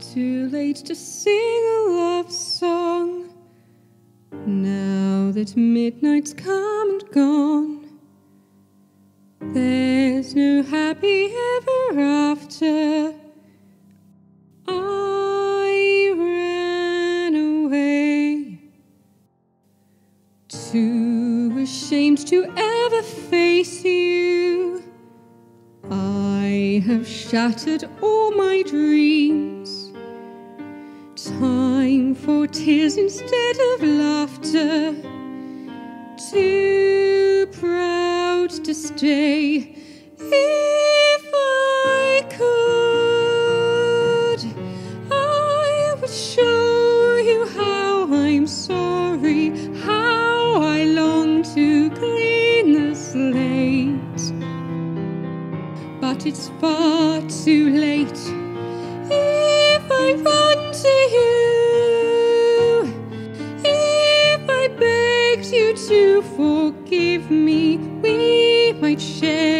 too late to sing a love song. Now that midnight's come and gone, there's no happy ever after. I ran away, too ashamed to ever face you. I have shattered all my dreams. For tears instead of laughter. Too proud to stay. If I could, I would show you how I'm sorry, how I long to clean the slate but it's far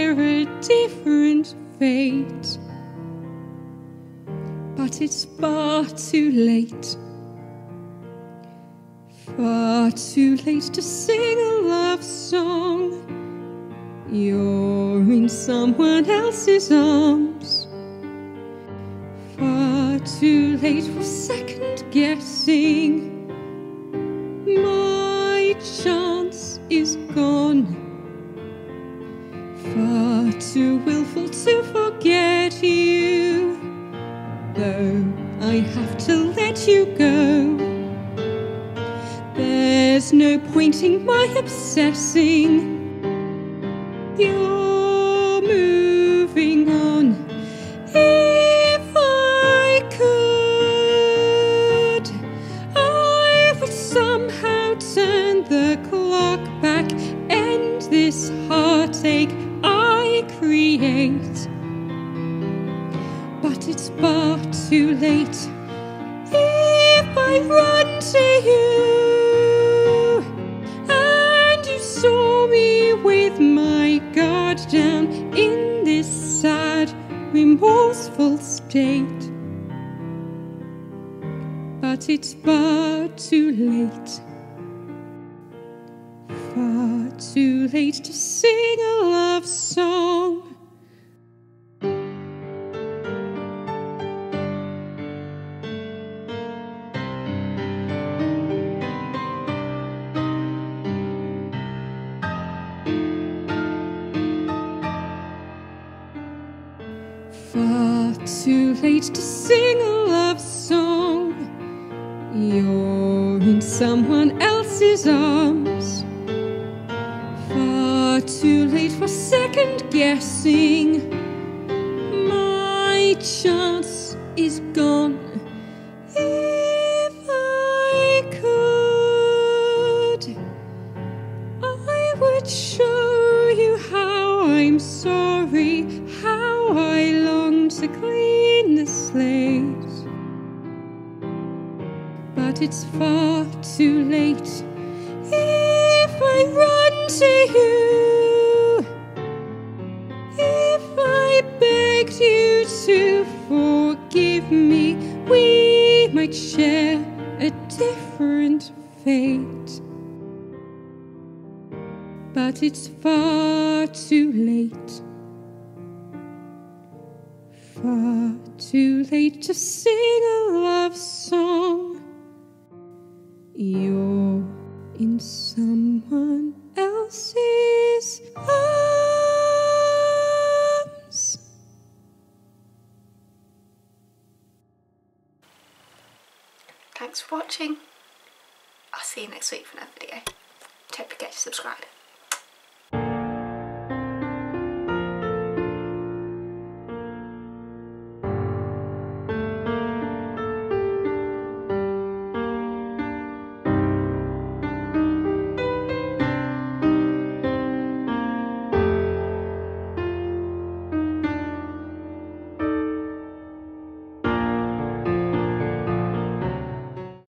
share a different fate. But it's far too late. Far too late to sing a love song. You're in someone else's arms. Far too late for second guessing. My chance is gone. Too willful to forget you. Though I have to let you go. There's no pointing my obsessing. You're it's far too late. If I run to you and you saw me with my guard down in this sad, remorseful state. But it's far too late. Far too late to sing a love song. Too late to sing a love song. You're in someone else's arms. Far too late for second guessing. My chance It's far too late. If I run to you, if I begged you to forgive me, we might share a different fate. But it's far too late. Far too late to sing a love song. You're in someone else's arms. Thanks for watching. I'll see you next week for another video. Don't forget to subscribe.